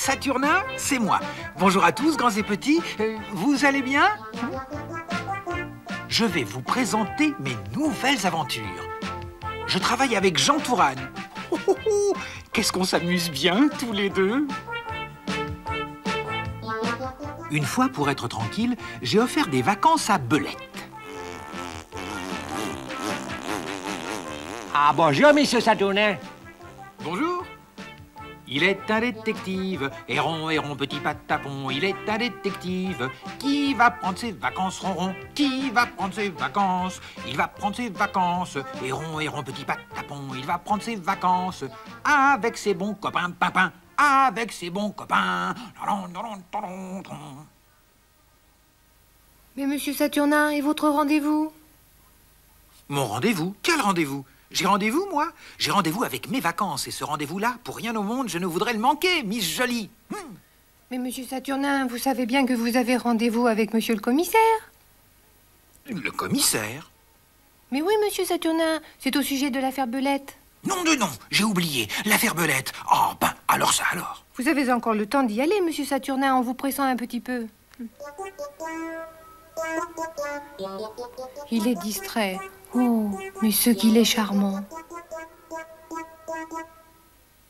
Saturnin, c'est moi. Bonjour à tous, grands et petits. Euh, vous allez bien? Je vais vous présenter mes nouvelles aventures. Je travaille avec Jean Tourane. Oh, oh, oh, Qu'est-ce qu'on s'amuse bien, tous les deux? Une fois, pour être tranquille, j'ai offert des vacances à Belette. Ah, bonjour, monsieur Saturnin. Il est un détective, Héron, Héron, petit patapon. Il est un détective qui va prendre ses vacances, ronron. Qui va prendre ses vacances? Il va prendre ses vacances. Héron, Héron, petit patapon. Il va prendre ses vacances avec ses bons copains, pimpin. Avec ses bons copains. Mais monsieur Saturnin, et votre rendez-vous? Mon rendez-vous? Quel rendez-vous? J'ai rendez-vous, moi J'ai rendez-vous avec mes vacances. Et ce rendez-vous-là, pour rien au monde, je ne voudrais le manquer, Miss Jolie. Hmm. Mais monsieur Saturnin, vous savez bien que vous avez rendez-vous avec monsieur le commissaire Le commissaire Mais oui, monsieur Saturnin, c'est au sujet de l'affaire Belette. Non de non, j'ai oublié. L'affaire Belette. Oh, ben, alors ça alors. Vous avez encore le temps d'y aller, monsieur Saturnin, en vous pressant un petit peu. Il est distrait. Oh, mais ce qu'il est charmant.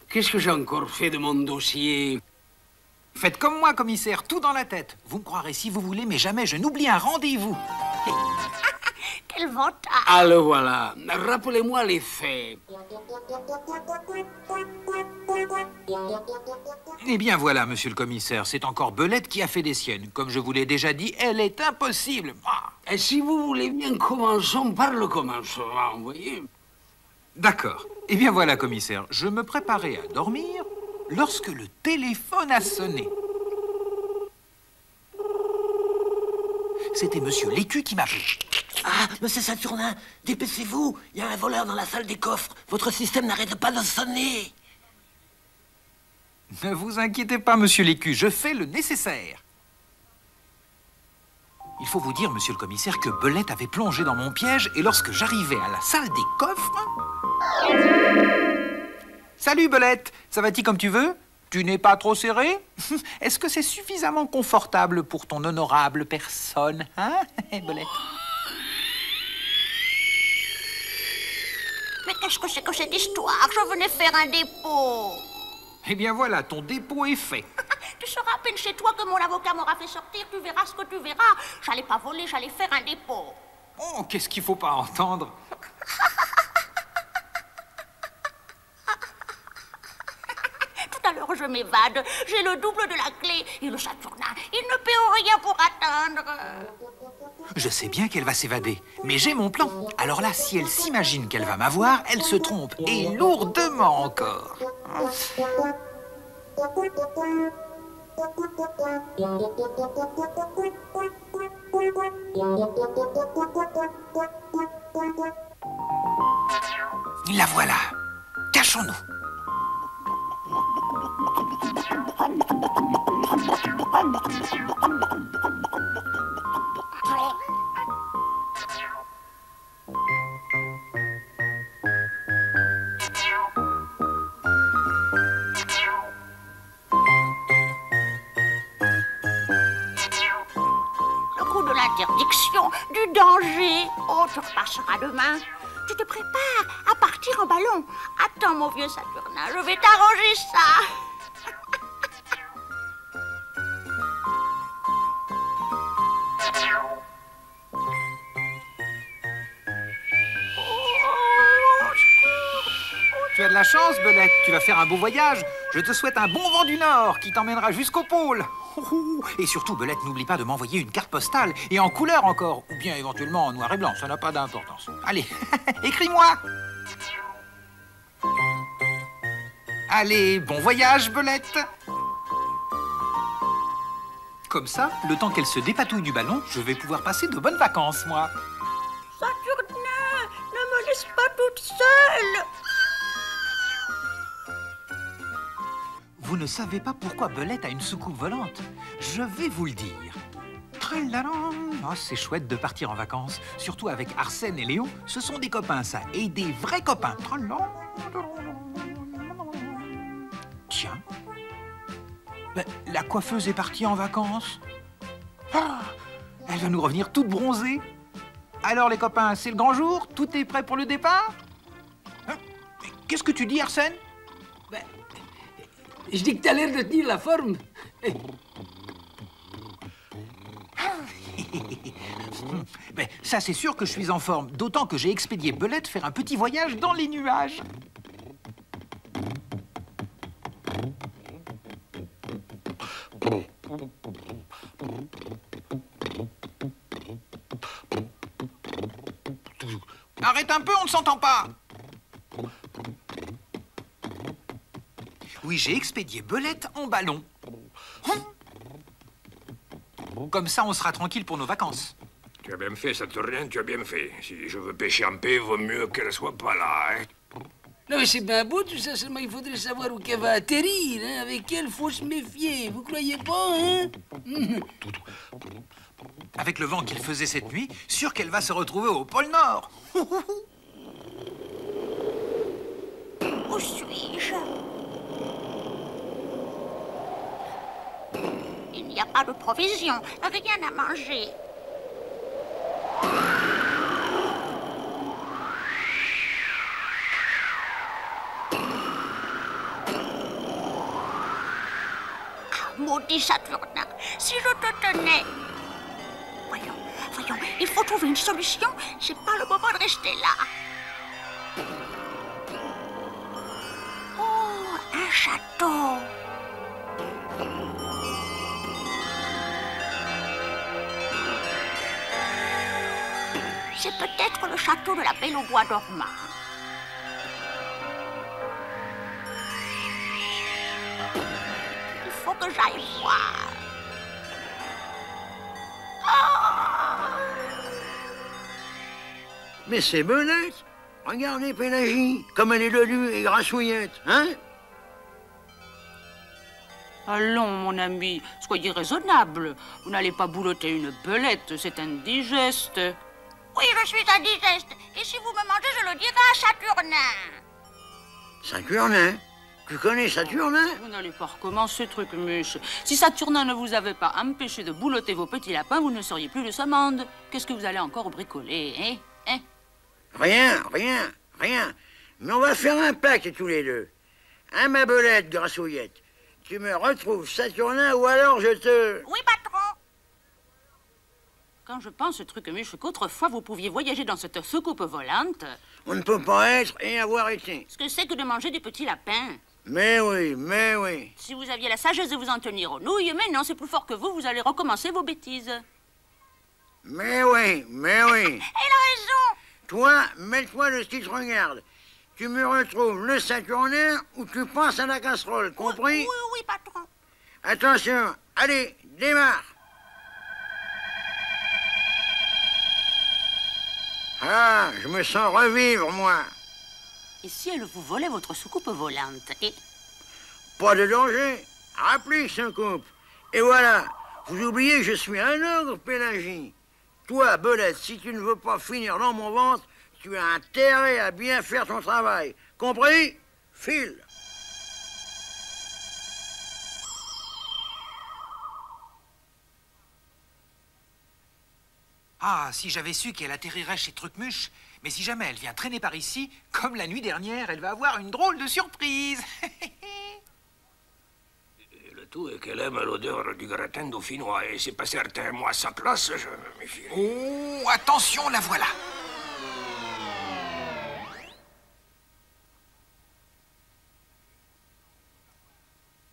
Qu'est-ce que j'ai encore fait de mon dossier? Faites comme moi, commissaire, tout dans la tête. Vous me croirez si vous voulez, mais jamais je n'oublie un rendez-vous. Quel vantard Alors voilà, rappelez-moi les faits. Eh bien voilà, monsieur le commissaire, c'est encore Belette qui a fait des siennes. Comme je vous l'ai déjà dit, elle est impossible. Ah, Et si vous voulez bien, commençons par le commencement, vous voyez D'accord. Eh bien voilà, commissaire, je me préparais à dormir lorsque le téléphone a sonné. C'était monsieur Lécu qui m'appelait. Ah, monsieur Saturnin, dépêchez-vous. Il y a un voleur dans la salle des coffres. Votre système n'arrête pas de sonner. Ne vous inquiétez pas, monsieur Lécu, je fais le nécessaire. Il faut vous dire, monsieur le commissaire, que Belette avait plongé dans mon piège et lorsque j'arrivais à la salle des coffres... Salut, Belette Ça va-t-il comme tu veux? Tu n'es pas trop serré? Est-ce que c'est suffisamment confortable pour ton honorable personne, hein, Belette? Mais qu'est-ce que c'est que cette histoire? Je venais faire un dépôt. Eh bien voilà, ton dépôt est fait. Tu seras à peine chez toi que mon avocat m'aura fait sortir. Tu verras ce que tu verras. J'allais pas voler, j'allais faire un dépôt. Oh, qu'est-ce qu'il faut pas entendre? Tout à l'heure, je m'évade. J'ai le double de la clé. Et le Saturnin, il ne paie rien pour atteindre. Je sais bien qu'elle va s'évader, mais j'ai mon plan. Alors là, si elle s'imagine qu'elle va m'avoir, elle se trompe, et lourdement encore. La voilà. Cachons-nous. Demain. Tu te prépares à partir en ballon. Attends, mon vieux Saturnin, je vais t'arranger ça. Tu as de la chance, Belette. Tu vas faire un beau voyage. Je te souhaite un bon vent du Nord qui t'emmènera jusqu'au pôle. Et surtout, Belette, n'oublie pas de m'envoyer une carte postale. Et en couleur encore. Ou bien éventuellement en noir et blanc. Ça n'a pas d'importance. Allez, écris-moi. Allez, bon voyage, Belette. Comme ça, le temps qu'elle se dépatouille du ballon, je vais pouvoir passer de bonnes vacances, moi. Saturnin, ne me laisse pas toute seule. Vous ne savez pas pourquoi Belette a une soucoupe volante Je vais vous le dire. Oh, c'est chouette de partir en vacances, surtout avec Arsène et Léon. Ce sont des copains, ça, et des vrais copains. Tiens, Ben, la coiffeuse est partie en vacances. Ah, elle va nous revenir toute bronzée. Alors les copains, c'est le grand jour? Tout est prêt pour le départ? Hein? Qu'est-ce que tu dis, Arsène? Je dis que t'as l'air de tenir la forme. Ben, ça c'est sûr que je suis en forme, d'autant que j'ai expédié Belette faire un petit voyage dans les nuages. Arrête un peu, on ne s'entend pas. Oui, j'ai expédié Belette en ballon. Comme ça, on sera tranquille pour nos vacances. Tu as bien fait, Saturnin, tu as bien fait. Si je veux pêcher en paix, vaut mieux qu'elle soit pas là, hein. Non, mais c'est bien beau tout ça, seulement il faudrait savoir où qu'elle va atterrir. Hein. Avec elle, faut se méfier. Vous croyez pas, hein? Avec le vent qu'il faisait cette nuit, sûr qu'elle va se retrouver au pôle Nord. Où suis-je? Il n'y a pas de provisions, rien à manger. Ah, maudit Saturnin, si je te tenais. Voyons, voyons, il faut trouver une solution. C'est pas le moment de rester là. Oh, un château. C'est peut-être le château de la Belle au Bois dormant. Il faut que j'aille voir. Mais c'est Belette. Regardez Pélagie, comme elle est lelue et grassouillette, hein? Allons, mon ami, soyez raisonnable. Vous n'allez pas boulotter une belette, c'est indigeste. Oui, je suis indigeste. Et si vous me mangez, je le dirai à Saturnin. Saturnin Tu connais Saturnin Vous n'allez pas recommencer, truc muche. Si Saturnin ne vous avait pas empêché de boulotter vos petits lapins, vous ne seriez plus de Samande. Qu'est-ce que vous allez encore bricoler, hein Hein? Rien, rien, rien. Mais on va faire un pacte tous les deux. Hein, ma belette, grassouillette? Tu me retrouves Saturnin ou alors je te... Oui, patron. Quand je pense, truc muche, qu'autrefois vous pouviez voyager dans cette soucoupe volante, On ne peut pas être et avoir été. ce que c'est que de manger des petits lapins Mais oui, mais oui. Si vous aviez la sagesse de vous en tenir aux nouilles, mais non, c'est plus fort que vous, vous allez recommencer vos bêtises. Mais oui, mais oui. Elle a raison. Toi, mets-toi de ce qui te regarde. Tu me retrouves le Saturnin ou tu penses à la casserole, compris? Oui, oui, patron. Attention, allez, démarre. Ah, je me sens revivre, moi. Et si elle vous volait votre soucoupe volante Et? Pas de danger. Applique, coupe. Et voilà, vous oubliez, je suis un ogre, Pélagie. Toi, Belette, si tu ne veux pas finir dans mon ventre, tu as intérêt à bien faire ton travail. Compris? File. Ah, si j'avais su qu'elle atterrirait chez Trucmuche. Mais si jamais elle vient traîner par ici, comme la nuit dernière, elle va avoir une drôle de surprise. Et le tout est qu'elle aime l'odeur du gratin dauphinois. Et c'est pas certain. Moi, à sa place, je me méfie. oh, attention, la voilà.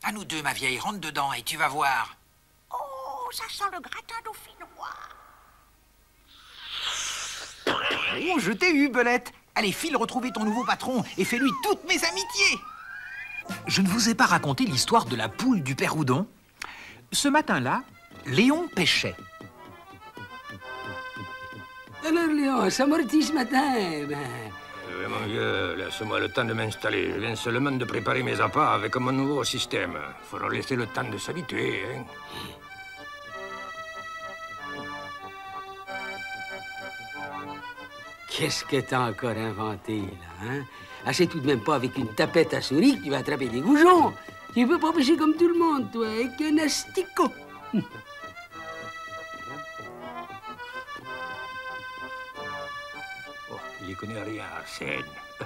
À nous deux, ma vieille, rentre dedans et tu vas voir. Oh, ça sent le gratin dauphinois. Oh, je t'ai eu, Belette. Allez, file retrouver ton nouveau patron et fais-lui toutes mes amitiés. Je ne vous ai pas raconté l'histoire de la poule du père Houdon. Ce matin-là, Léon pêchait. Alors, Léon, ça mortit ce matin? Ben, Euh, mon vieux, laisse-moi le temps de m'installer. Je viens seulement de préparer mes appâts avec mon nouveau système. Faudra laisser le temps de s'habituer, hein. Qu'est-ce que t'as encore inventé, là, hein? Ah, c'est tout de même pas avec une tapette à souris que tu vas attraper des goujons. Tu peux pas pêcher comme tout le monde, toi, avec un asticot. Oh, il y connaît rien, Arsène.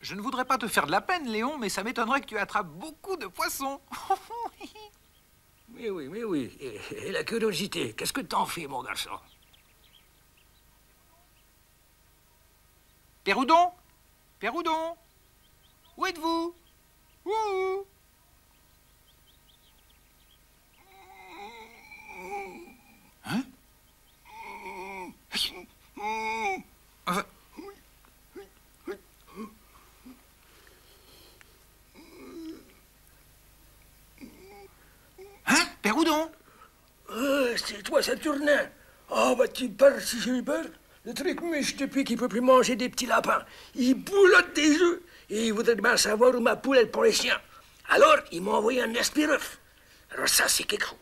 Je ne voudrais pas te faire de la peine, Léon, mais ça m'étonnerait que tu attrapes beaucoup de poissons. Mais oui, mais oui. Et, et la curiosité, qu'est-ce que t'en fais, mon garçon? Péroudon Péroudon Où êtes-vous? Hein? Hein? Péroudon Ah, c'est toi, Saturnin. Ah, bah tu parles si j'ai eu peur. Le truc mûche depuis qu'il peut plus manger des petits lapins. Il boulotte des œufs. Et il voudrait bien savoir où ma poule elle prend les siens. Alors, il m'a envoyé un espiref. Alors ça, c'est quelque chose.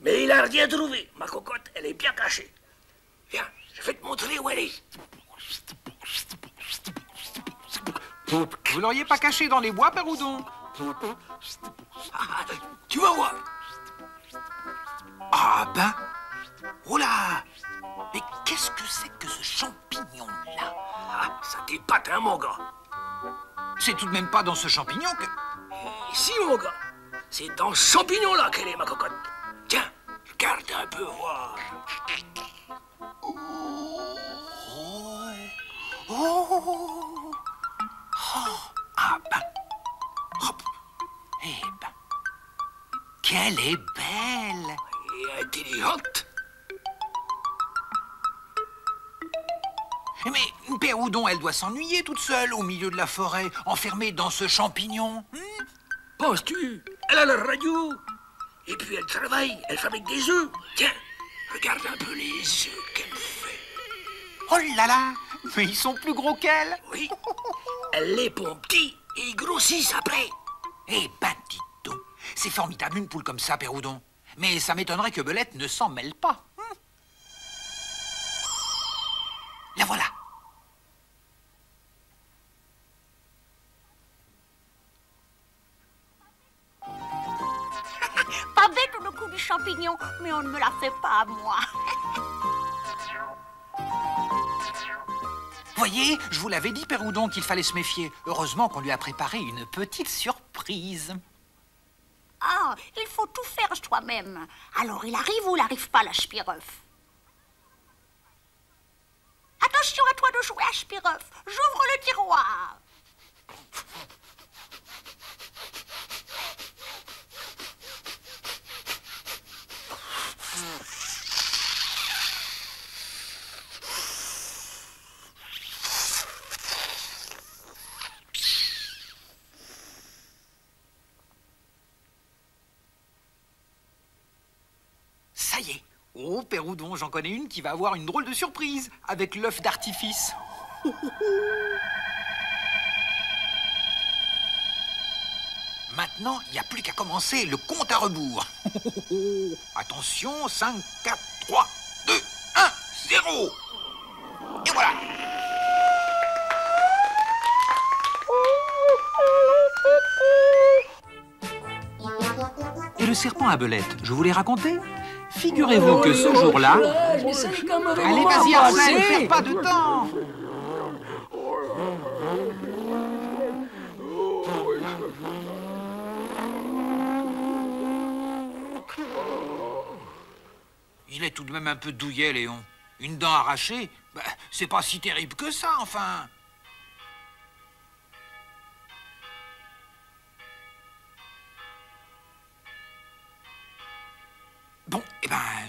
Mais il a rien trouvé. Ma cocotte, elle est bien cachée. Viens, je vais te montrer où elle est. Vous l'auriez pas caché dans les bois, Péroudon Ah, tu vas voir. Ah ben Oh là qu'est-ce que c'est que ce champignon-là? Ah, ça t'épate, hein, mon gars. C'est tout de même pas dans ce champignon que... Et si, mon gars, c'est dans ce champignon-là qu'elle est, ma cocotte. Tiens, regarde un peu voir. Oh Ah ben Hop Eh ben Qu'elle est belle Et intelligente. Mais Péroudon, elle doit s'ennuyer toute seule au milieu de la forêt, enfermée dans ce champignon. Hmm Penses-tu Elle a la radio? Et puis elle travaille, elle fabrique des œufs. Tiens, regarde un peu les œufs qu'elle fait. Oh là là Mais ils sont plus gros qu'elle Oui. Elle les pond petits et ils grossissent après. Eh ben, dites donc, c'est formidable une poule comme ça, Péroudon. Mais ça m'étonnerait que Belette ne s'en mêle pas. Hmm La voilà. Bête le coup du champignon, mais on ne me la fait pas à moi. Voyez, je vous l'avais dit, Péroudon, qu'il fallait se méfier. Heureusement qu'on lui a préparé une petite surprise. Ah, il faut tout faire soi-même. Alors il arrive ou il arrive pas, la Spireuf Attention à toi de jouer à Spireuf. J'ouvre le tiroir. Ça y est. Oh, Péroudon, j'en connais une qui va avoir une drôle de surprise avec l'œuf d'artifice. Maintenant, il n'y a plus qu'à commencer le compte à rebours. Attention, 5, 4, 3, 2, 1, 0. Et voilà. Et le serpent à belette, je vous l'ai raconté? Figurez-vous que ce jour-là... Allez, vas-y, Arsène, ne perds pas de temps Il est tout de même un peu douillet, Léon. Une dent arrachée, bah, c'est pas si terrible que ça, enfin.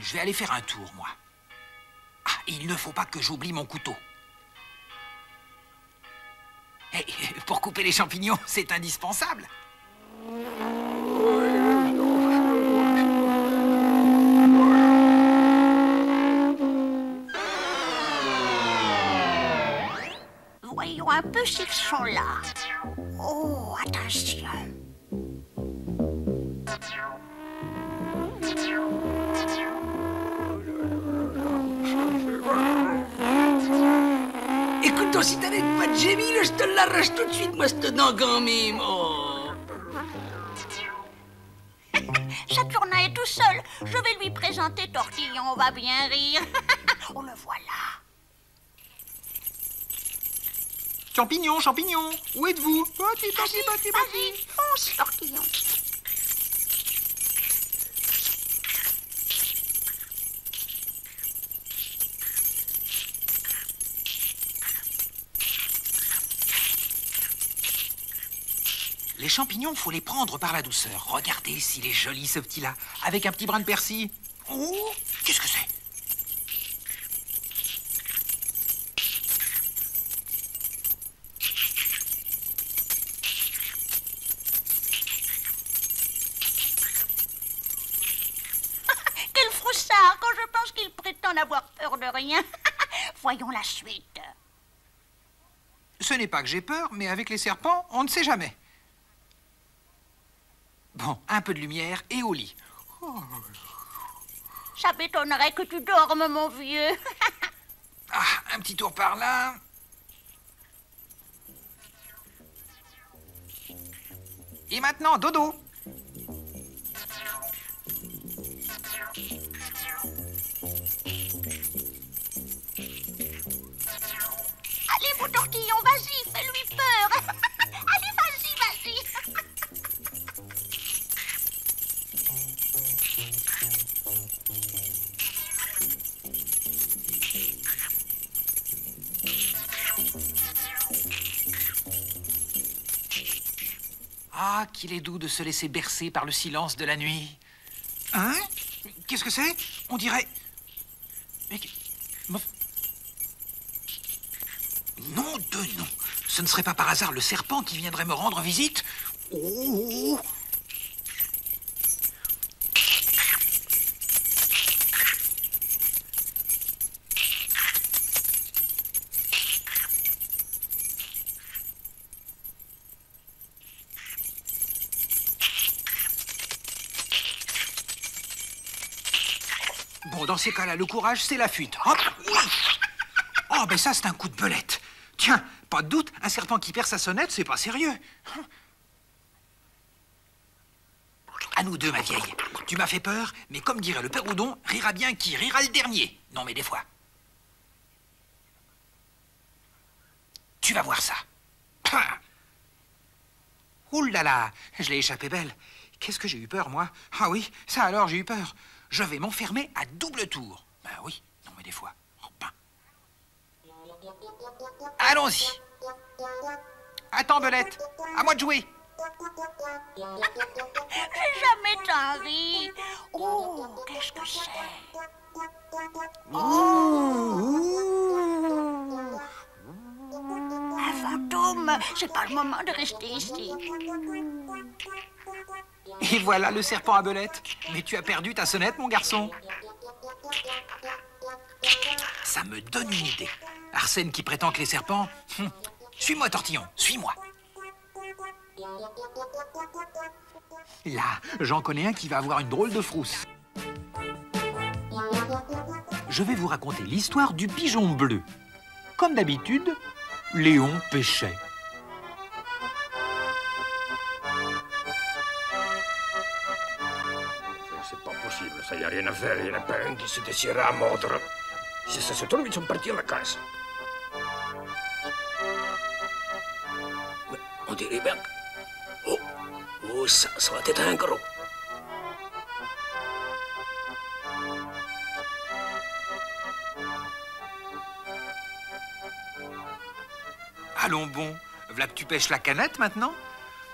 Je vais aller faire un tour, moi. Ah, il ne faut pas que j'oublie mon couteau. Eh, pour couper les champignons, c'est indispensable. Voyons un peu s'ils sont là. Oh, attention. Écoute, si t'arrêtes pas de gémir, je te l'arrache tout de suite, moi, cette dent quand même. Oh. Saturnin est tout seul. Je vais lui présenter Tortillon, on va bien rire. oh, le voilà. Champignon, champignon, où êtes-vous? Petit, petit, petit, Vas-y, fonce, Tortillon. Les champignons, faut les prendre par la douceur. Regardez s'il est joli ce petit-là, avec un petit brin de persil. Oh, qu'est-ce que c'est? Quel froussard quand je pense qu'il prétend n'avoir peur de rien. Voyons la suite. Ce n'est pas que j'ai peur, mais avec les serpents, on ne sait jamais. Bon, un peu de lumière et au lit. Ça m'étonnerait que tu dormes, mon vieux. Ah, un petit tour par là. Et maintenant, dodo. Allez, mon tortillon, vas-y, fais-lui peur. Ah, qu'il est doux de se laisser bercer par le silence de la nuit. Hein? Qu'est-ce que c'est? On dirait... Mais... Nom de nom. Ce ne serait pas par hasard le serpent qui viendrait me rendre visite? Oh ces cas-là, le courage, c'est la fuite. Hop Oui Oh, ben ça, c'est un coup de belette. Tiens, pas de doute, un serpent qui perd sa sonnette, c'est pas sérieux. À nous deux, ma vieille. Tu m'as fait peur, mais comme dirait le père Oudon, rira bien qui rira le dernier. Non, mais des fois. Tu vas voir ça. Ouh là là, je l'ai échappé belle. Qu'est-ce que j'ai eu peur, moi? Ah oui, ça alors, j'ai eu peur. Je vais m'enfermer à double tour. Ben oui, non mais des fois. Ben. Allons-y. Attends, Belette, à moi de jouer. J'ai jamais ri. Oh, qu'est-ce que c'est? Un fantôme. C'est pas le moment de rester ici. Et voilà le serpent à Belette. Mais tu as perdu ta sonnette, mon garçon. Ça me donne une idée. Arsène qui prétend que les serpents... hum, Suis-moi, Tortillon, suis-moi. Là, j'en connais un qui va avoir une drôle de frousse. Je vais vous raconter l'histoire du pigeon bleu. Comme d'habitude, Léon pêchait. Ça y a rien à faire. Il n'y en a pas un qui se décidera à mordre. Si ça se trouve, ils sont partis en vacances. Mais on dirait bien. que- Oh, oh, ça, ça va être un gros. Allons bon, voilà que tu pêches la canette maintenant?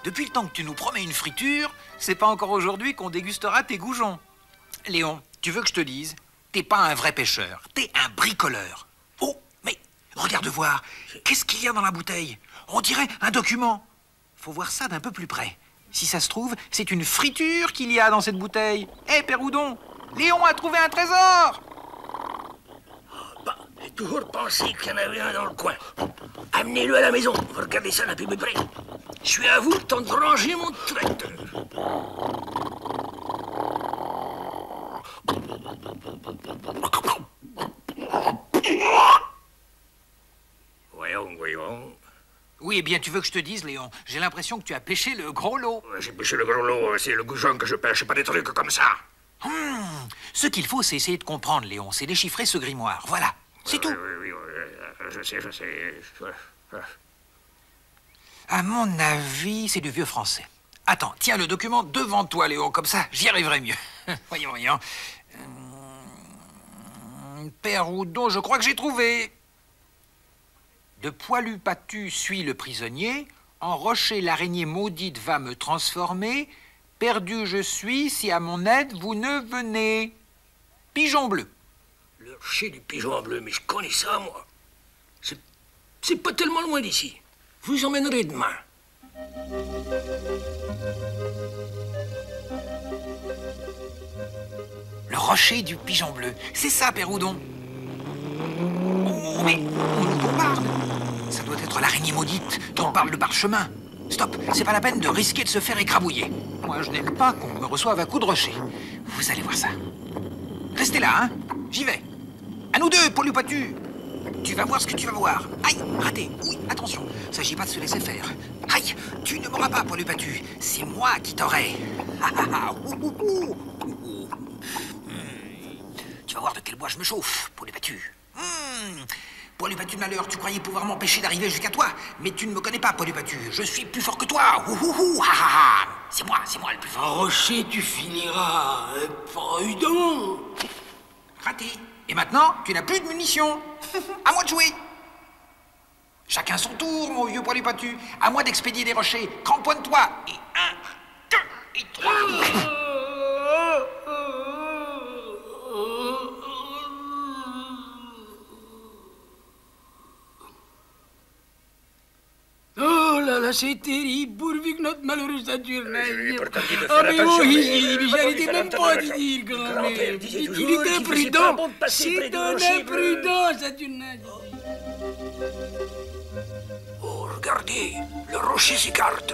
Depuis le temps que tu nous promets une friture, c'est pas encore aujourd'hui qu'on dégustera tes goujons. Léon, tu veux que je te dise T'es pas un vrai pêcheur, t'es un bricoleur. Oh, mais regarde voir, qu'est-ce qu'il y a dans la bouteille? On dirait un document. Faut voir ça d'un peu plus près. Si ça se trouve, c'est une friture qu'il y a dans cette bouteille. Hé, Péroudon, Léon a trouvé un trésor Bah, j'ai toujours pensé qu'il y en avait un dans le coin. Amenez-le à la maison, regarder ça d'un plus près. Je suis à vous le temps de ranger mon tracteur. Voyons voyons. Oui, eh bien, tu veux que je te dise, Léon, j'ai l'impression que tu as pêché le gros lot. J'ai pêché le gros lot, c'est le goujon que je pêche, pas des trucs comme ça. Hmm, Ce qu'il faut, c'est essayer de comprendre, Léon. C'est déchiffrer ce grimoire. Voilà. C'est tout. Oui, oui, oui, oui, je sais, je sais. À mon avis, c'est du vieux français. Attends, tiens le document devant toi, Léon, comme ça, j'y arriverai mieux. voyons, voyons. Hum, Père Houdon, je crois que j'ai trouvé. De poilu patu suit le prisonnier, en rocher l'araignée maudite va me transformer, perdu je suis si à mon aide vous ne venez. Pigeon bleu. Le rocher du pigeon bleu, mais je connais ça, moi. C'est, pas tellement loin d'ici. Vous emmènerai demain. Le rocher du pigeon bleu. C'est ça, Père Houdon. Oh, mais on nous parle. Ça doit être l'araignée maudite dont parle le parchemin. Stop, c'est pas la peine de risquer de se faire écrabouiller. Moi, je n'aime pas qu'on me reçoive à coups de rocher. Vous allez voir ça. Restez là, hein J'y vais. À nous deux, Paul Patu. Tu vas voir ce que tu vas voir. Aïe, raté. Oui, attention, s'agit pas de se laisser faire. Aïe, tu ne m'auras pas, Paul Patu. C'est moi qui t'aurai. Ah, ah, ah. Hmm. Tu vas voir de quel bois je me chauffe, Paul Patu. Hmm. Paul Patu de malheur, tu croyais pouvoir m'empêcher d'arriver jusqu'à toi, mais tu ne me connais pas, Paul Patu. Je suis plus fort que toi. C'est moi, c'est moi le plus fort. rocher, tu finiras euh, prudent. Raté. Et maintenant, tu n'as plus de munitions. À moi de jouer. Chacun son tour, mon vieux poilu patu. À moi d'expédier des rochers. Cramponne-toi. Et un, deux, et trois. Oh là là, c'est terrible, pourvu que notre pourtant dit de Ah mais oui, mais- j'arrêtais même pas de dire quand même. Il était prudent. C'est un bleu. imprudent. Oh, regardez, le rocher s'écarte.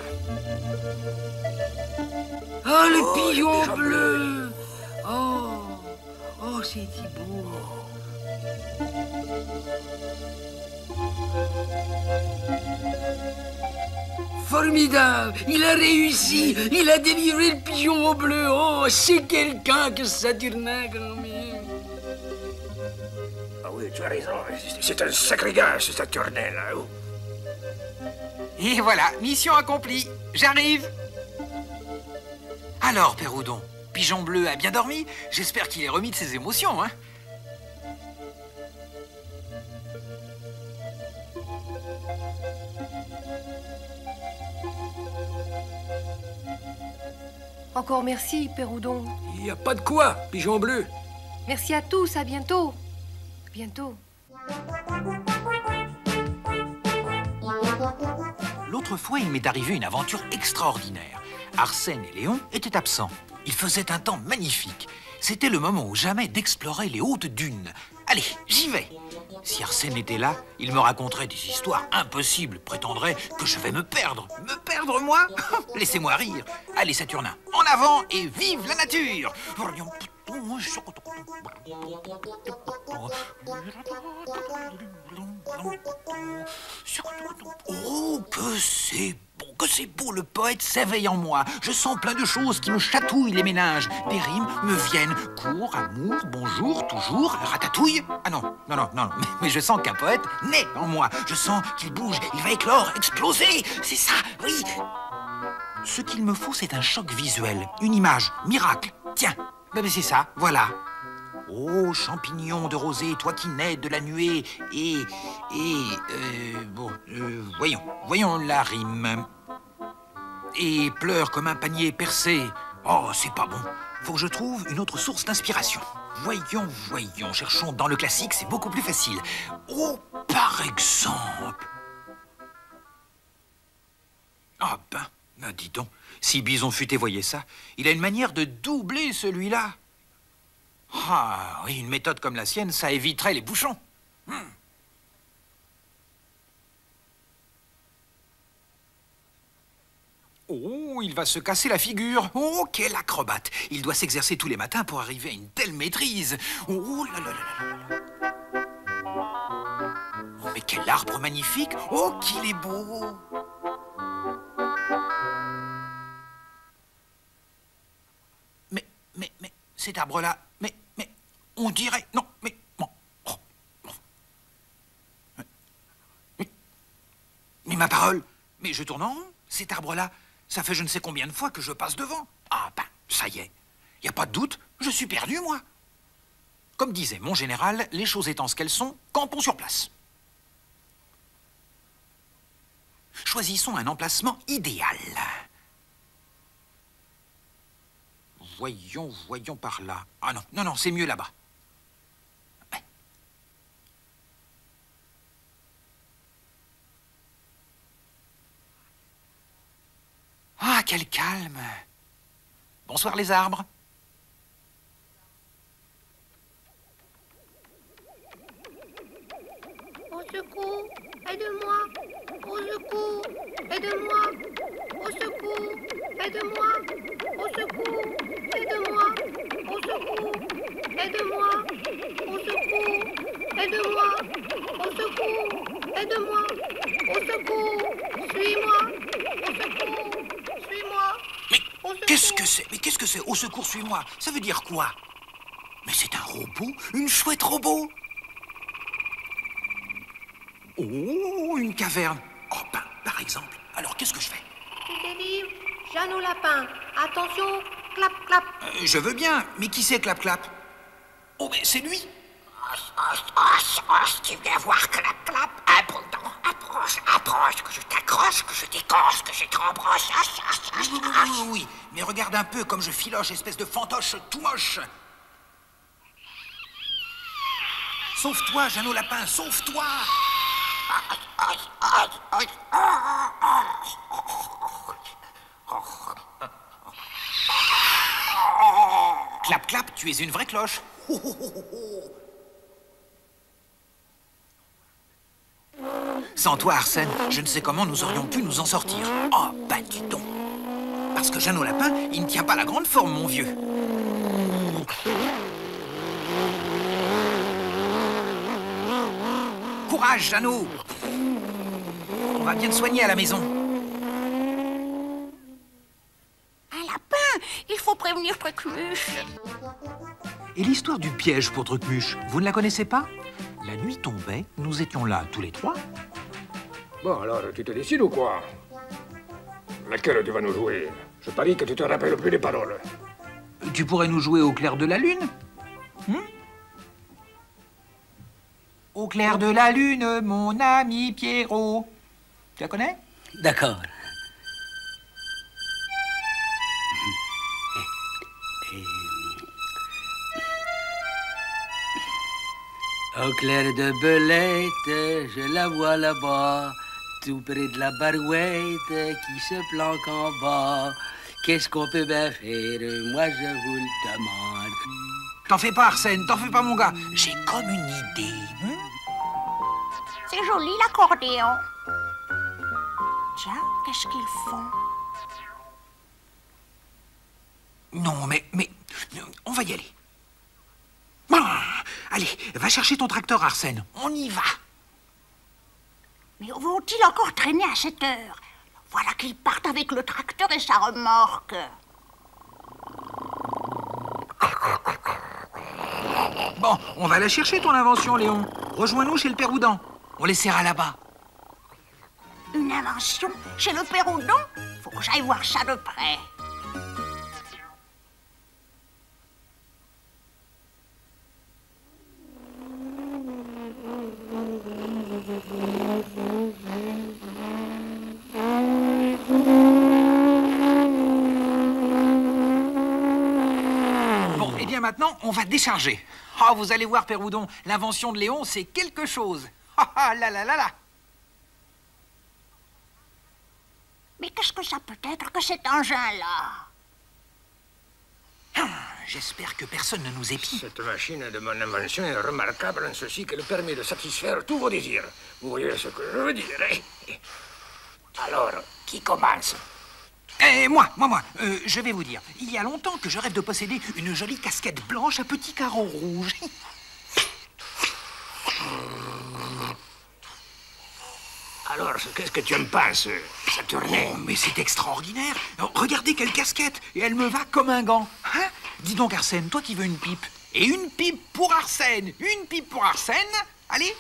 Ah, le Oh, le pigeon bleu Oh, oh, c'est si beau Formidable Il a réussi Il a délivré le pigeon bleu Oh, c'est quelqu'un que Saturnin, quand même Ah oui, tu as raison. C'est- un sacré gars, ce Saturnin, là. Oh. Et voilà, mission accomplie. J'arrive. Alors, Père Houdon, Pigeon Bleu a bien dormi J'espère qu'il est remis de ses émotions, hein Encore merci, Père Houdon. Il n'y a pas de quoi, pigeon bleu Merci à tous, à bientôt. Bientôt. L'autre fois, il m'est arrivé une aventure extraordinaire. Arsène et Léon étaient absents. Il faisait un temps magnifique. C'était le moment ou jamais d'explorer les hautes dunes. Allez, j'y vais. Si Arsène était là, il me raconterait des histoires impossibles, prétendrait que je vais me perdre. Me perdre, moi Laissez-moi rire. Allez, Saturnin, en avant et vive la nature Oh, que c'est que c'est beau, le poète s'éveille en moi. Je sens plein de choses qui me chatouillent les ménages. Des rimes me viennent. Cours, amour, bonjour, toujours, ratatouille. Ah non, non, non, non, mais, je sens qu'un poète naît en moi. Je sens qu'il bouge, il va éclore, exploser. C'est ça, oui. Ce qu'il me faut, c'est un choc visuel, une image, miracle. Tiens, ben, c'est ça, voilà. Oh, champignon de rosée, toi qui nais de la nuée, et. et. euh, bon, euh, voyons, voyons la rime. Et pleure comme un panier percé. Oh, c'est pas bon. Faut que je trouve une autre source d'inspiration. Voyons, voyons, cherchons dans le classique, c'est beaucoup plus facile. Oh, par exemple. Ah ben, ben, dis donc, si Bison Futé voyait ça, il a une manière de doubler celui-là. Ah, oui, une méthode comme la sienne, ça éviterait les bouchons. Hmm. Oh, il va se casser la figure. Oh, quel acrobate. Il doit s'exercer tous les matins pour arriver à une telle maîtrise. Oh là. Oh, mais quel arbre magnifique Oh, qu'il est beau Mais, mais, mais, cet arbre-là, mais, mais, on dirait... Non, mais... oh, oh. Mais, mais ma parole Mais je tourne en rond, cet arbre-là. Ça fait je ne sais combien de fois que je passe devant. Ah ben, ça y est. Y a pas de doute, je suis perdu, moi. Comme disait mon général, les choses étant ce qu'elles sont, campons sur place. Choisissons un emplacement idéal. Voyons, voyons par là. Ah non, non, non, c'est mieux là-bas. Ah, quel calme. Bonsoir les arbres. Au secours, aide-moi. Au secours, aide-moi. Au secours, aide-moi. Au secours, aide-moi. Au secours, aide-moi. Au secours, aide-moi. Au secours, aide-moi. Au secours, suis-moi. Au secours, suis-moi. Mais qu'est-ce que c'est? Mais qu'est-ce que c'est? Au secours, suis-moi. Ça veut dire quoi? Mais c'est un robot? Une chouette robot? Oh, une caverne. Oh, ben, par exemple. Alors, qu'est-ce que je fais? Tu délivres Jeanne au lapin. Attention, clap, clap. Euh, Je veux bien, mais qui c'est Clap Clap? Oh, mais c'est lui tu viens voir clap clap Abondant, approche, approche, que je t'accroche, que je t'écorce, que je t'embroche. oui, oui, oui, oui, oui, mais regarde un peu comme je filoche, espèce de fantoche tout moche. Sauve-toi, Jeannot Lapin, sauve-toi Clap, clap, tu es une vraie cloche. Sans toi, Arsène, je ne sais comment nous aurions pu nous en sortir. Oh, bah dis donc. Parce que Jeannot Lapin, il ne tient pas la grande forme, mon vieux. Courage, Jeannot On va bien te soigner à la maison. Un lapin Il faut prévenir Trucmuche. Et l'histoire du piège pour Trucmuche, vous ne la connaissez pas? La nuit tombait, nous étions là tous les trois. Bon, alors, tu te décides ou quoi? Laquelle tu vas nous jouer? Je parie que tu te rappelles plus des paroles. Tu pourrais nous jouer au clair de la lune? Hmm? Au clair de la lune, mon ami Pierrot. Tu la connais? D'accord. Au clair de belette, je la vois là-bas, tout près de la barouette qui se planque en bas. Qu'est-ce qu'on peut bien faire Moi, je vous le demande. T'en fais pas, Arsène, t'en fais pas, mon gars. J'ai comme une idée. hein C'est joli l'accordéon. Tiens, qu'est-ce qu'ils font? Non, mais, mais, on va y aller. Ah, allez, va chercher ton tracteur, Arsène. On y va. Mais vont-ils encore traîner à cette heure? Voilà qu'ils partent avec le tracteur et sa remorque. Bon, on va la chercher, ton invention, Léon. Rejoins-nous chez le père Houdan. On les serra là-bas. Une invention chez le père Houdon Faut que j'aille voir ça de près. On va décharger. Ah, vous allez voir, père Houdon, l'invention de Léon, c'est quelque chose. Ah, ah, là, là, là, là. Mais qu'est-ce que ça peut être que cet engin-là? Ah, J'espère que personne ne nous épie. Cette machine de mon invention est remarquable en ceci qu'elle permet de satisfaire tous vos désirs. Vous voyez ce que je veux dire, hein? Alors, qui commence? Eh, moi, moi, moi, euh, je vais vous dire. Il y a longtemps que je rêve de posséder une jolie casquette blanche à petits carreaux rouges. Alors, qu'est-ce que tu en penses, Saturnin Oh, mais c'est extraordinaire. Regardez quelle casquette. Et elle me va comme un gant. Hein? Dis donc, Arsène, toi qui veux une pipe. Et une pipe pour Arsène. Une pipe pour Arsène. Allez.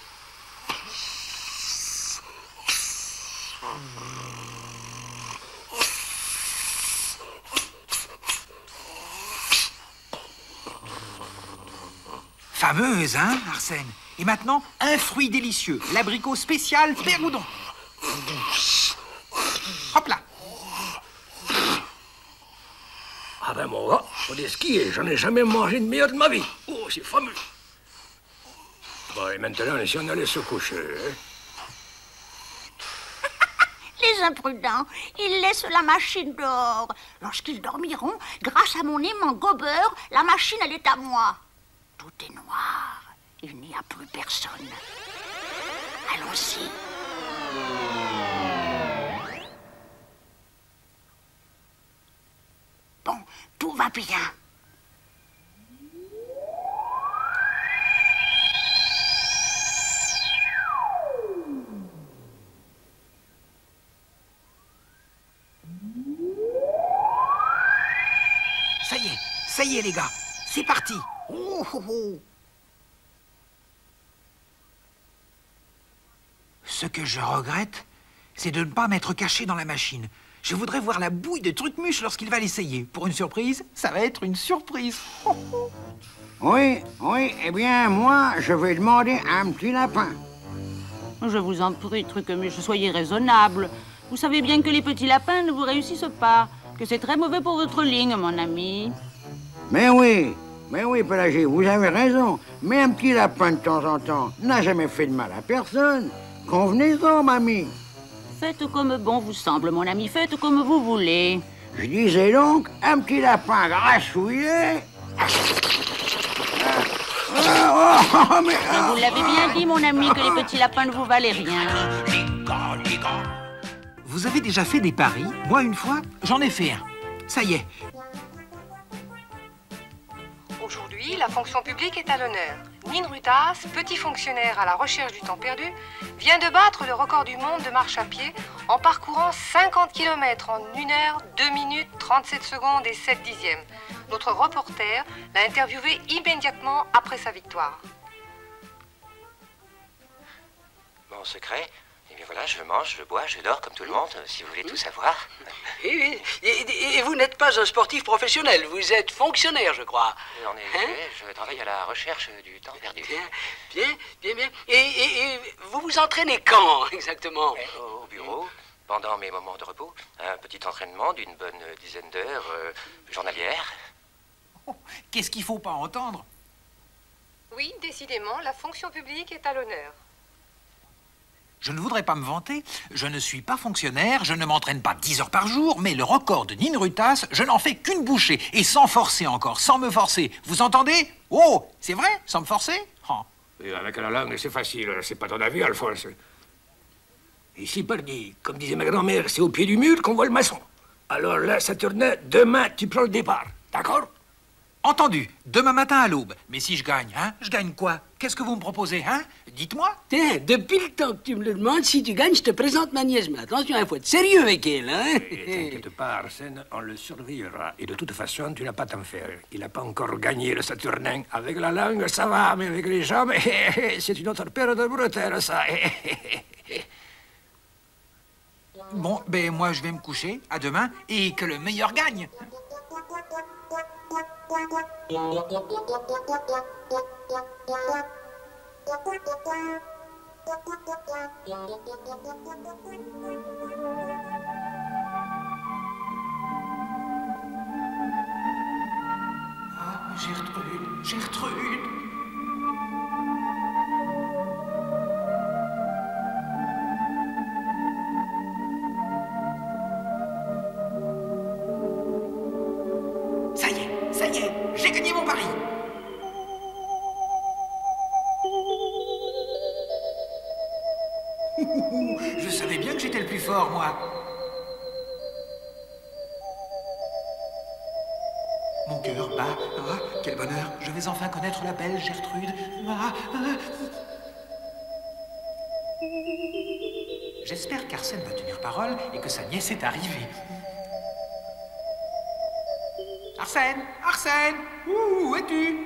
Fameuse, hein, Arsène Et maintenant, un fruit délicieux, l'abricot spécial Péroudon. Hop là Ah ben mon gars, pour des skis, j'en ai jamais mangé de meilleur de ma vie. Oh, c'est fameux. Bon, et maintenant, si on allait se coucher, hein Les imprudents, ils laissent la machine dehors. Lorsqu'ils dormiront, grâce à mon aimant gobeur, la machine, elle est à moi. Tout est noir. Il n'y a plus personne. Allons-y. Bon, tout va bien. Ça y est, ça y est les gars, c'est parti. Oh, oh, oh. Ce que je regrette, c'est de ne pas m'être caché dans la machine. Je voudrais voir la bouille de Trucmuche lorsqu'il va l'essayer. Pour une surprise, ça va être une surprise. Oui, oui, eh bien, moi, je vais demander un petit lapin. Je vous en prie, Truquemuche, soyez raisonnable. Vous savez bien que les petits lapins ne vous réussissent pas, que c'est très mauvais pour votre ligne, mon ami. Mais oui, mais oui, Pélagie, vous avez raison. Mais un petit lapin de temps en temps n'a jamais fait de mal à personne. Convenez-en, mamie. Faites comme bon vous semble, mon ami, faites comme vous voulez. Je disais donc, un petit lapin grassouillé. Ah, oh, oh, mais, Mais vous l'avez bien dit, mon ami, que les petits lapins ne vous valaient rien. Vous avez déjà fait des paris? Moi, une fois, j'en ai fait un. Ça y est, Aujourd'hui, la fonction publique est à l'honneur. Nine Rutas, petit fonctionnaire à la recherche du temps perdu, vient de battre le record du monde de marche à pied en parcourant 50 km en 1 heure, 2 minutes, 37 secondes et 7 dixièmes. Notre reporter l'a interviewé immédiatement après sa victoire. Mon secret bien voilà, je mange, je bois, je dors comme tout le monde, si vous voulez tout savoir. Oui, oui. Et, et- et vous n'êtes pas un sportif professionnel, vous êtes fonctionnaire, je crois. En effet, je travaille à la recherche du temps perdu. Bien, bien, bien, bien. Et, et- et vous vous entraînez quand, exactement Au bureau, pendant mes moments de repos, un petit entraînement d'une bonne dizaine d'heures euh, journalières. qu'est-ce qu'il faut pas entendre? Oui, décidément, la fonction publique est à l'honneur. Je ne voudrais pas me vanter, je ne suis pas fonctionnaire, je ne m'entraîne pas 10 heures par jour, mais le record de Nine Rutas, je n'en fais qu'une bouchée, et sans forcer encore, sans me forcer. Vous entendez? Oh, c'est vrai? Sans me forcer? Oh. Et avec la langue, c'est facile, c'est pas ton avis, Alphonse. Ici, pardi, comme disait ma grand-mère, c'est au pied du mur qu'on voit le maçon. Alors là, Saturnin, demain, tu prends le départ, d'accord? Entendu, demain matin à l'aube. Mais si je gagne, hein Je gagne quoi? Qu'est-ce que vous me proposez, hein? Dites-moi. Tiens, depuis le temps que tu me le demandes, si tu gagnes, je te présente ma nièce. Mais attention, il faut être sérieux avec elle, hein Et T'inquiète pas, Arsène, on le surveillera. Et de toute façon, tu n'as pas à t'en faire. Il n'a pas encore gagné le Saturnin. Avec la langue, ça va, mais avec les jambes, c'est une autre paire de bretelles, ça. Bon, ben moi je vais me coucher, à demain, et que le meilleur gagne. Ah, Gertrude, Gertrude. J'espère qu'Arsène va tenir parole et que sa nièce est arrivée. Arsène Arsène Où es-tu?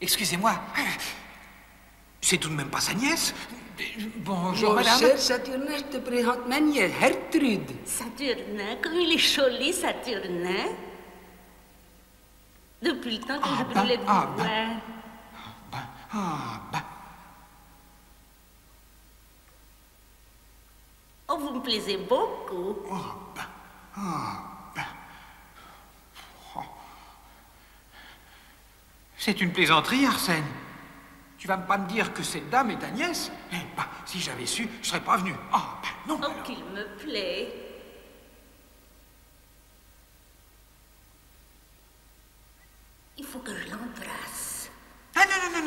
Excusez-moi. C'est tout de même pas sa nièce Bonjour, madame. chère Saturnin, je te présente ma nièce, Gertrude. Saturnin, comme il est joli, Saturnin? Depuis le temps que je brûlais de vous ah, voir. Ah, bah, Oh, vous plaisez beaucoup. ah, bah. Oh. C'est une plaisanterie, Arsène. Tu vas pas me dire que cette dame est ta nièce? Eh bah, si j'avais su, je serais pas venu. Ah, bah, non. Oh, qu'il me plaît. Il faut que je l'embrasse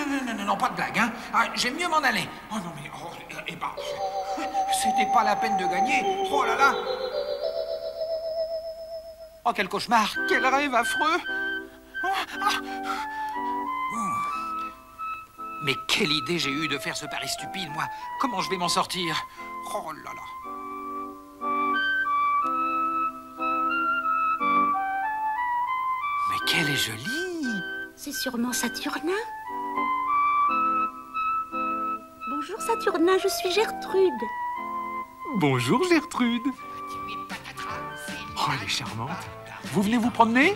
non, non, non, pas de blague, hein. Ah, J'aime mieux m'en aller. Oh non, mais, oh, eh ben, c'était pas la peine de gagner. Oh là là. Oh, quel cauchemar, quel rêve affreux. Oh, ah. Mais quelle idée j'ai eue de faire ce pari stupide, moi. Comment je vais m'en sortir? Oh là là. Mais qu'elle est jolie C'est sûrement Saturnin Je suis Gertrude. Bonjour Gertrude. Oh, elle est charmante. Vous venez vous promener?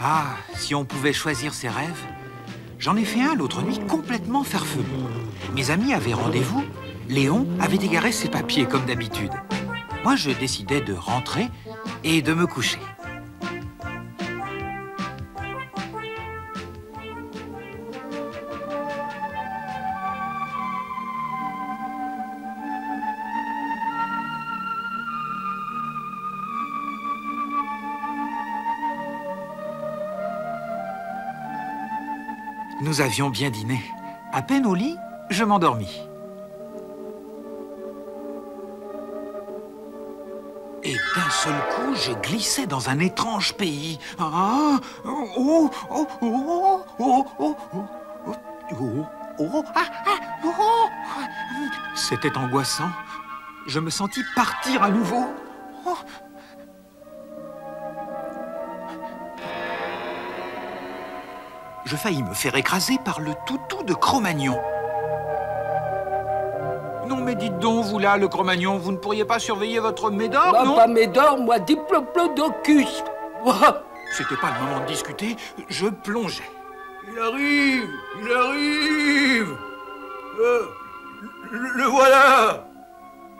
Ah, si on pouvait choisir ses rêves. J'en ai fait un l'autre nuit complètement farfelu. Mes amis avaient rendez-vous. Léon avait égaré ses papiers comme d'habitude. Moi, je décidais de rentrer et de me coucher. Nous avions bien dîné. À peine au lit, je m'endormis. Et d'un seul coup, je glissais dans un étrange pays. Ah, oh, oh, oh, oh, oh, oh, oh, oh, oh, ah, ah, oh. C'était angoissant. Je me sentis partir à nouveau. Oh. Je faillis me faire écraser par le toutou de Cro-Magnon. Non, mais dites donc, vous là, le Cro-Magnon, vous ne pourriez pas surveiller votre Médor, Moi, non pas Médor, moi, Diplodocus. C'était pas le moment de discuter, je plongeais. Il arrive Il arrive Euh, le, le voilà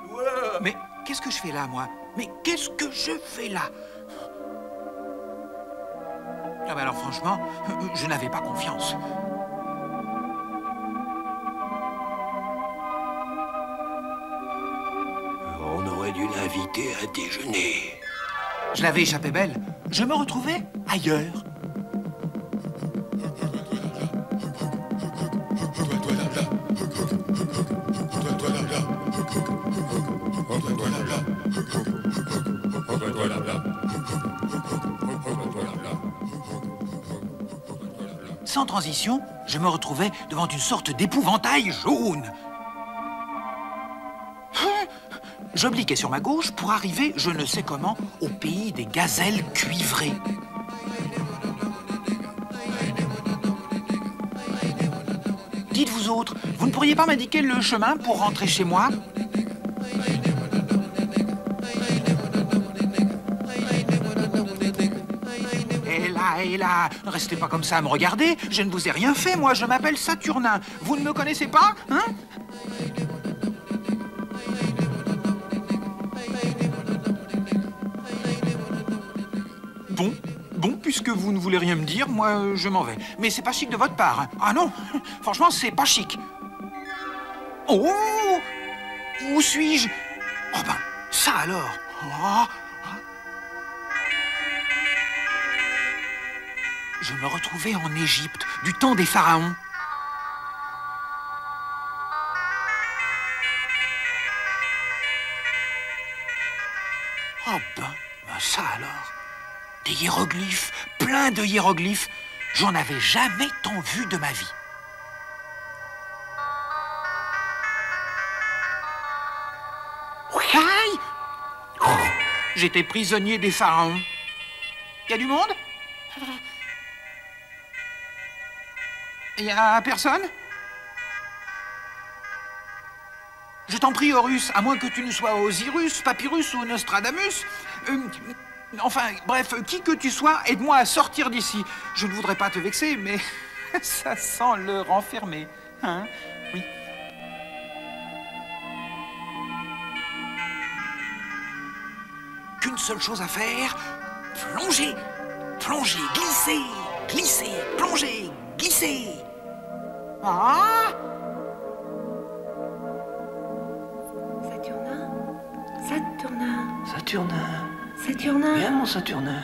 Le voilà Mais qu'est-ce que je fais là, moi? Mais qu'est-ce que je fais là? Ah alors franchement, je n'avais pas confiance. On aurait dû l'inviter à déjeuner. Je l'avais échappé belle. Je me retrouvais ailleurs. Sans transition, je me retrouvais devant une sorte d'épouvantail jaune. J'obliquais sur ma gauche pour arriver, je ne sais comment, au pays des gazelles cuivrées. Dites-vous autres, vous ne pourriez pas m'indiquer le chemin pour rentrer chez moi? Là, et là, restez pas comme ça à me regarder, je ne vous ai rien fait, moi, je m'appelle Saturnin. Vous ne me connaissez pas, hein? Bon, bon, puisque vous ne voulez rien me dire, moi, je m'en vais. Mais c'est pas chic de votre part. hein. Ah non, franchement, c'est pas chic. Oh Où suis-je? Oh ben, ça alors Oh. Je me retrouvais en Égypte, du temps des pharaons. Oh ben, ben ça alors Des hiéroglyphes, plein de hiéroglyphes. J'en avais jamais tant vu de ma vie. Oh, J'étais prisonnier des pharaons. Y a du monde? Y a personne Je t'en prie, Horus, à moins que tu ne sois Osiris, Papyrus ou Nostradamus. Euh, enfin, bref, qui que tu sois, aide-moi à sortir d'ici. Je ne voudrais pas te vexer, mais ça sent le renfermer. Hein Oui. Qu'une seule chose à faire plonger, plonger, glisser, glisser, plonger, glisser. Ah Saturnin Saturnin Saturnin. Saturnin Viens, mon Saturnin.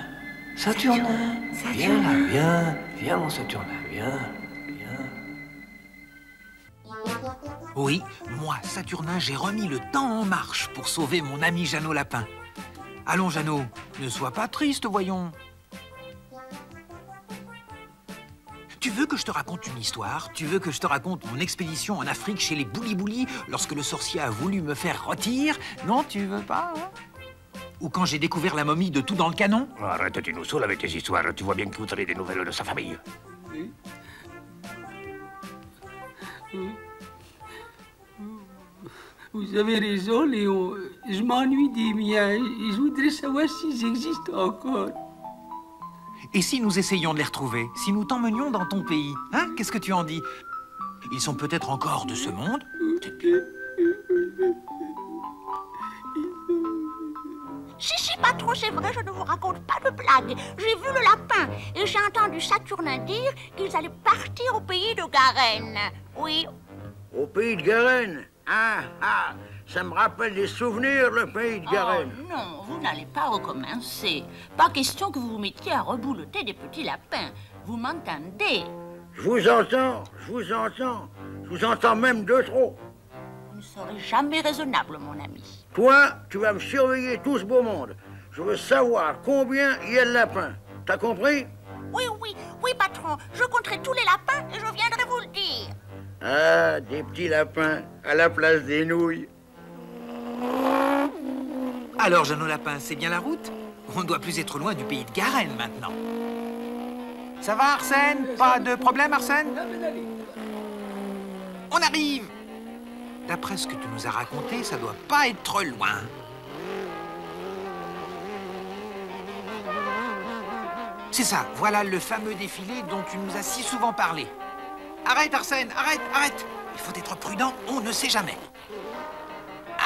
Saturnin. Viens là, viens. Viens, mon Saturnin, viens. Oui, moi, Saturnin, j'ai remis le temps en marche pour sauver mon ami Jeannot Lapin. Allons, Jeannot, ne sois pas triste, voyons. Tu veux que je te raconte une histoire? Tu veux que je te raconte mon expédition en Afrique chez les Bouli-Bouli lorsque le sorcier a voulu me faire rôtir? Non, tu veux pas hein? Ou quand j'ai découvert la momie de tout dans le canon? Arrête, tu nous saoules avec tes histoires. Tu vois bien qu'il voudrait des nouvelles de sa famille. Vous avez raison, Léon. Je m'ennuie des miens et je voudrais savoir s'ils existent encore. Et si nous essayions de les retrouver Si nous t'emmenions dans ton pays Hein Qu'est-ce que tu en dis? Ils sont peut-être encore de ce monde? Si, si, patron, c'est vrai, je ne vous raconte pas de blague. J'ai vu le lapin et j'ai entendu Saturnin dire qu'ils allaient partir au pays de Garenne. Oui. Au pays de Garenne? Ah, ah Ça me rappelle des souvenirs, le pays de Garenne. Oh non, vous n'allez pas recommencer. Pas question que vous vous mettiez à reboulotter des petits lapins. Vous m'entendez? Je vous entends, je vous entends. Je vous entends même de trop. Vous ne serez jamais raisonnable, mon ami. Toi, tu vas me surveiller tout ce beau monde. Je veux savoir combien il y a de lapins. T'as compris? Oui, oui, oui, patron. Je compterai tous les lapins et je viendrai vous le dire. Ah, des petits lapins à la place des nouilles. Alors, Jeannot Lapin, c'est bien la route? On ne doit plus être loin du pays de Garenne maintenant. Ça va, Arsène? Pas de problème, Arsène? On arrive D'après ce que tu nous as raconté, ça doit pas être loin. C'est ça, voilà le fameux défilé dont tu nous as si souvent parlé. Arrête, Arsène, arrête, arrête Il faut être prudent, on ne sait jamais.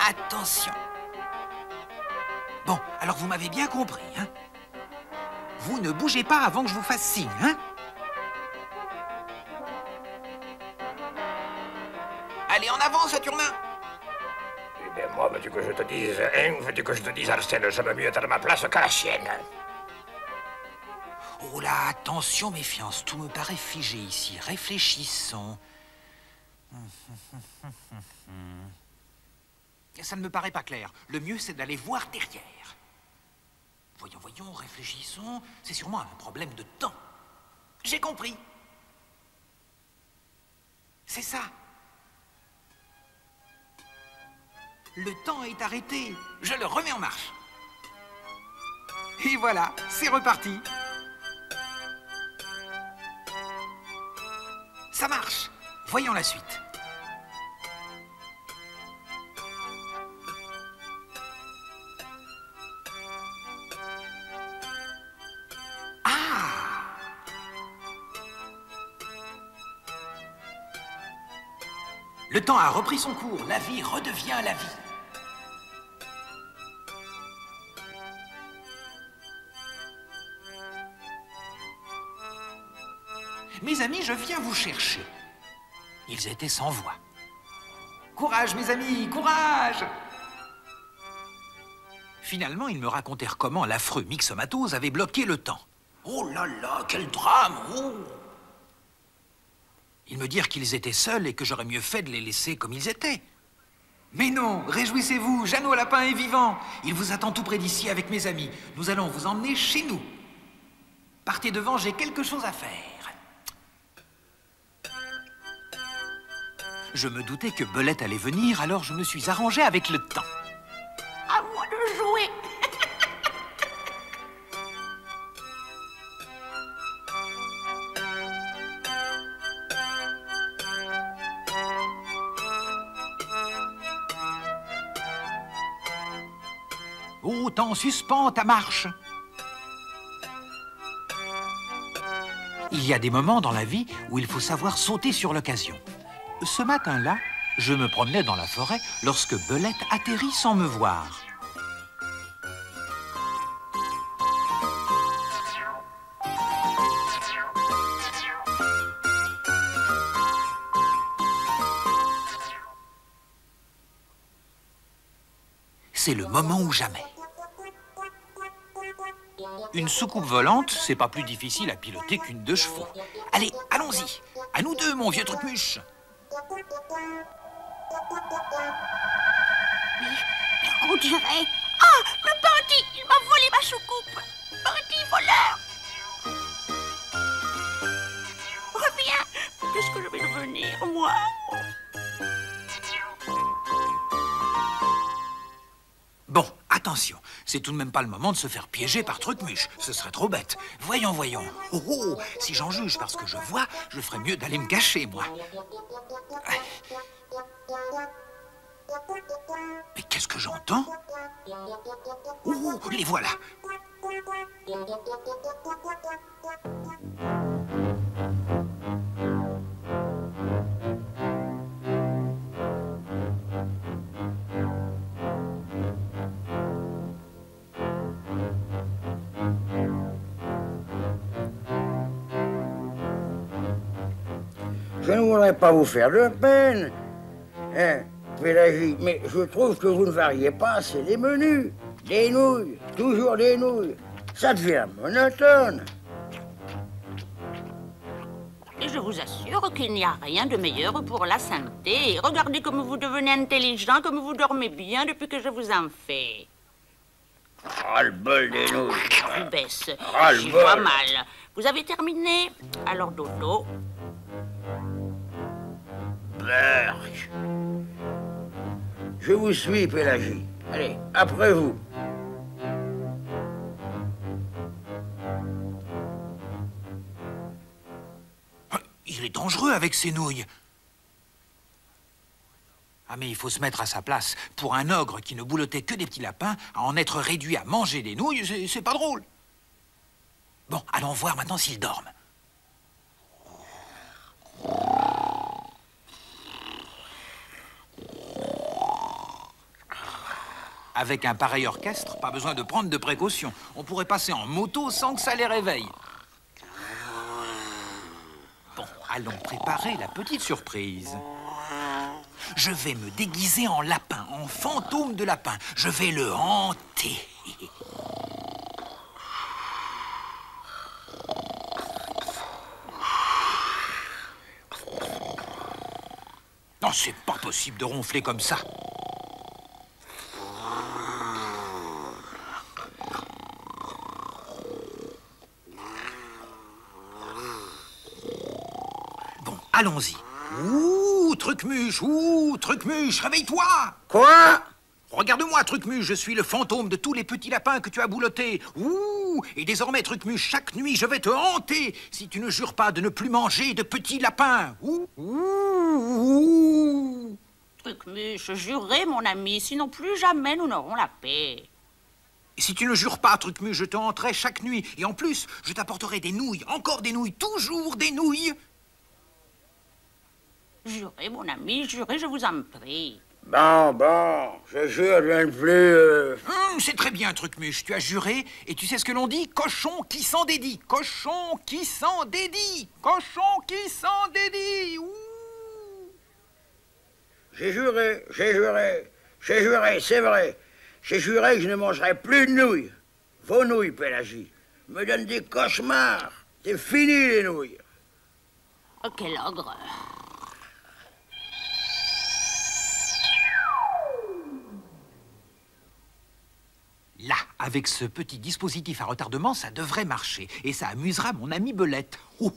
Attention. Bon, alors vous m'avez bien compris, hein. Vous ne bougez pas avant que je vous fasse signe, hein. Allez, en avant, Saturnin Eh bien, moi, veux-tu que je te dise, hein Veux-tu que je te dise, Arsène, je me mieux être à ma place qu'à la sienne? Oh là, attention, méfiance, tout me paraît figé ici. Réfléchissons. Ça ne me paraît pas clair. Le mieux, c'est d'aller voir derrière. Voyons, voyons, réfléchissons. C'est sûrement un problème de temps. J'ai compris. C'est ça. Le temps est arrêté. Je le remets en marche. Et voilà, c'est reparti. Ça marche. Voyons la suite. Le temps a repris son cours. La vie redevient la vie. Mes amis, je viens vous chercher. Ils étaient sans voix. Courage, mes amis, courage Finalement, ils me racontèrent comment l'affreux Myxomatose avait bloqué le temps. Oh là là, quel drame oh Ils me dirent qu'ils étaient seuls et que j'aurais mieux fait de les laisser comme ils étaient. Mais non, réjouissez-vous, Jeannot Lapin est vivant. Il vous attend tout près d'ici avec mes amis. Nous allons vous emmener chez nous. Partez devant, j'ai quelque chose à faire. Je me doutais que Belette allait venir, alors je me suis arrangé avec le temps. Suspends ta marche. Il y a des moments dans la vie où il faut savoir sauter sur l'occasion. Ce matin-là, je me promenais dans la forêt lorsque Belette atterrit sans me voir. C'est le moment ou jamais. Une soucoupe volante, c'est pas plus difficile à piloter qu'une deux chevaux. Allez, allons-y. À nous deux, mon vieux truc-muche. On dirait. Ah, le bandit Il m'a volé ma soucoupe Bandit voleur Reviens Qu'est-ce que je vais devenir, moi Bon, attention, c'est tout de même pas le moment de se faire piéger par Trucmuche. Ce serait trop bête. Voyons, voyons. Oh, oh, si j'en juge parce que je vois, je ferais mieux d'aller me cacher, moi. Mais qu'est-ce que j'entends? Oh, les voilà. Voudrais pas vous faire de peine. Hein, Pélagie, mais je trouve que vous ne variez pas assez les menus. Des nouilles, toujours des nouilles. Ça devient monotone. Et je vous assure qu'il n'y a rien de meilleur pour la santé. Regardez comme vous devenez intelligent, comme vous dormez bien depuis que je vous en fais. Ras-le-bol des nouilles. Je baisse. Le J'y bol. vois mal. Vous avez terminé Alors dodo. Berk. Je vous suis, Pélagie. Allez, après vous. Il est dangereux avec ces nouilles. Ah mais il faut se mettre à sa place. Pour un ogre qui ne boulottait que des petits lapins, à en être réduit à manger des nouilles, c'est- c'est pas drôle. Bon, allons voir maintenant s'il dorment. Avec un pareil orchestre, pas besoin de prendre de précautions. On pourrait passer en moto sans que ça les réveille. Bon, allons préparer la petite surprise. Je vais me déguiser en lapin, en fantôme de lapin. Je vais le hanter. Non, c'est pas possible de ronfler comme ça. Bon, allons-y. Ouh, Trucmuche, ouh, Trucmuche, réveille-toi Quoi? Regarde-moi, Trucmuche, je suis le fantôme de tous les petits lapins que tu as boulotés. Ouh, et désormais, Trucmuche, chaque nuit, je vais te hanter si tu ne jures pas de ne plus manger de petits lapins. Ouh, ouh, ouh. Trucmuche, jurez, mon ami, sinon plus jamais nous n'aurons la paix. Et si tu ne jures pas, Trucmuche, je te hanterai chaque nuit. Et en plus, je t'apporterai des nouilles, encore des nouilles, toujours des nouilles. Jurez, mon ami, jurez, je vous en prie. Bon, bon, je jure de ne plus... euh, Hum, c'est très bien, Trucmuche, tu as juré, et tu sais ce que l'on dit? Cochon qui s'en dédie Cochon qui s'en dédie Cochon qui s'en dédie Ouh. J'ai juré, j'ai juré, j'ai juré, c'est vrai. J'ai juré que je ne mangerai plus de nouilles. Vos nouilles, Pélagie, me donnent des cauchemars. C'est fini, les nouilles. Oh, quel ogre. Là, avec ce petit dispositif à retardement, ça devrait marcher. Et ça amusera mon ami Belette. Mais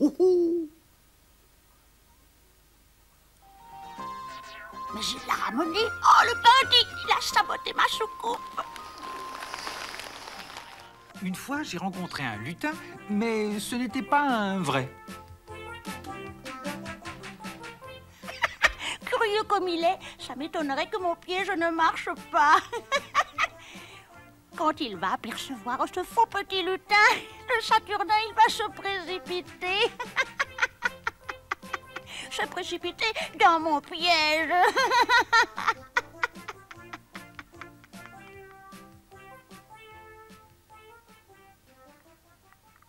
il l'a ramené. Oh, le bandit Il a saboté ma soucoupe. Une fois, j'ai rencontré un lutin, mais ce n'était pas un vrai. Curieux comme il est, ça m'étonnerait que mon piège ne marche pas. Quand il va apercevoir ce faux petit lutin, le Saturnin, il va se précipiter. se précipiter dans mon piège.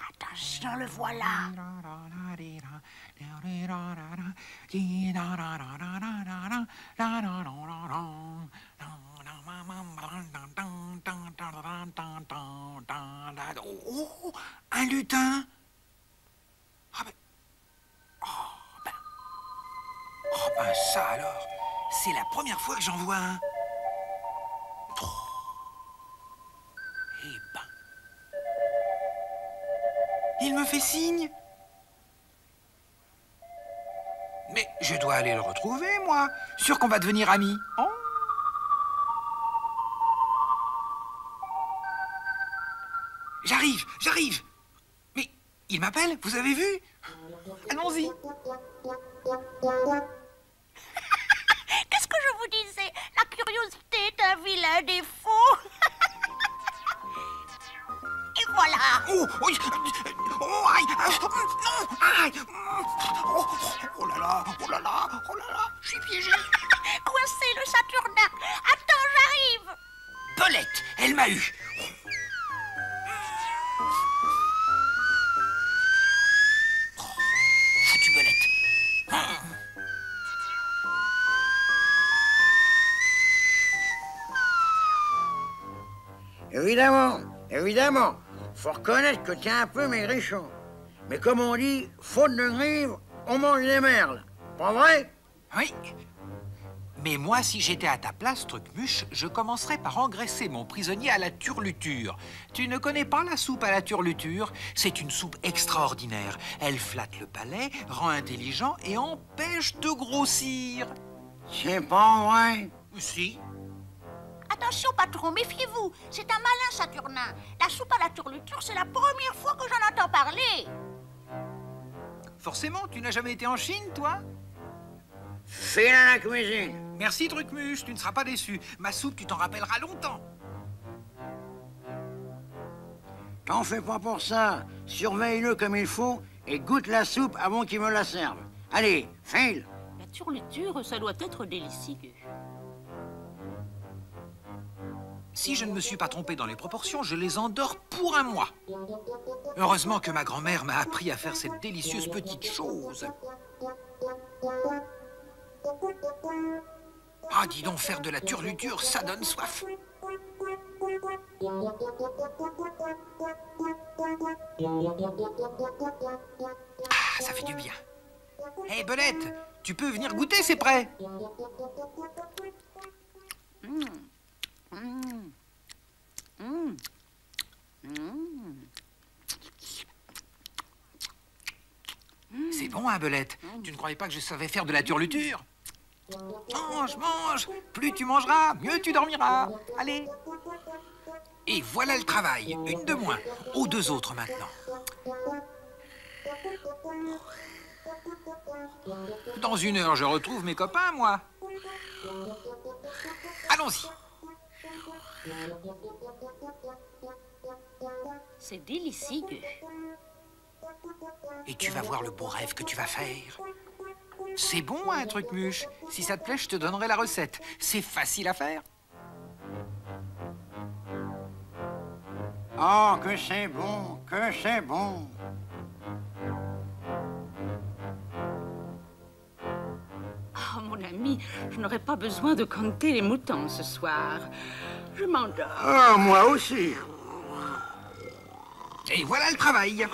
Attention, le voilà. Oh, un lutin Ah ben... Oh ben... Ça alors C'est la première fois que j'en vois un. Eh ben... Il me fait signe Mais je dois aller le retrouver, moi. Sûr qu'on va devenir amis. Oh. J'arrive, j'arrive. Mais il m'appelle, vous avez vu? Allons-y. Qu'est-ce que je vous disais? La curiosité est un vilain défaut. Et voilà. Oh, oui. Oh, aïe. Non, aïe. Oh, oh là là, oh là là, oh là là, je suis piégé. Coincé le Saturnin. Attends, j'arrive. Belette, elle m'a eu. Évidemment, évidemment. Faut reconnaître que t'es un peu maigrichon. Mais comme on dit, faute de grive, on mange des merles. Pas vrai? Oui. Mais moi, si j'étais à ta place, Trucmuche, je commencerais par engraisser mon prisonnier à la turluture. Tu ne connais pas la soupe à la turluture? C'est une soupe extraordinaire. Elle flatte le palais, rend intelligent et empêche de grossir. C'est pas vrai? Si. Attention, patron, méfiez-vous. C'est un malin Saturnin. La soupe à la turluture, c'est la première fois que j'en entends parler. Forcément, tu n'as jamais été en Chine, toi Fais à la cuisine. Merci, Trucmuche, tu ne seras pas déçu. Ma soupe, tu t'en rappelleras longtemps. T'en fais pas pour ça. Surveille-le comme il faut et goûte la soupe avant qu'il me la serve. Allez, file. La turluture, ça doit être délicieux. Si je ne me suis pas trompé dans les proportions, je les endors pour un mois. Heureusement que ma grand-mère m'a appris à faire cette délicieuse petite chose. Ah, dis donc, faire de la turluture, ça donne soif. Ah, ça fait du bien. Hé, Belette, tu peux venir goûter, c'est prêt Mmh. C'est bon, hein, Belette Tu ne croyais pas que je savais faire de la turluture? Mange, mange. Plus tu mangeras, mieux tu dormiras. Allez. Et voilà le travail, une de moins, aux deux autres maintenant. Dans une heure, je retrouve mes copains, moi. Allons-y. C'est délicieux. Et tu vas voir le beau rêve que tu vas faire. C'est bon, un truc muche. Si ça te plaît, je te donnerai la recette. C'est facile à faire. Oh, que c'est bon, que c'est bon. Oh, mon ami, je n'aurais pas besoin de compter les moutons ce soir. Je m'endors. Oh, moi aussi. Et voilà le travail.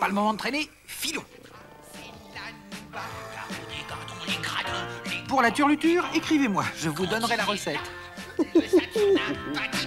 Pas le moment de traîner, filons. Pour la turluture, écrivez-moi, je vous donnerai la recette.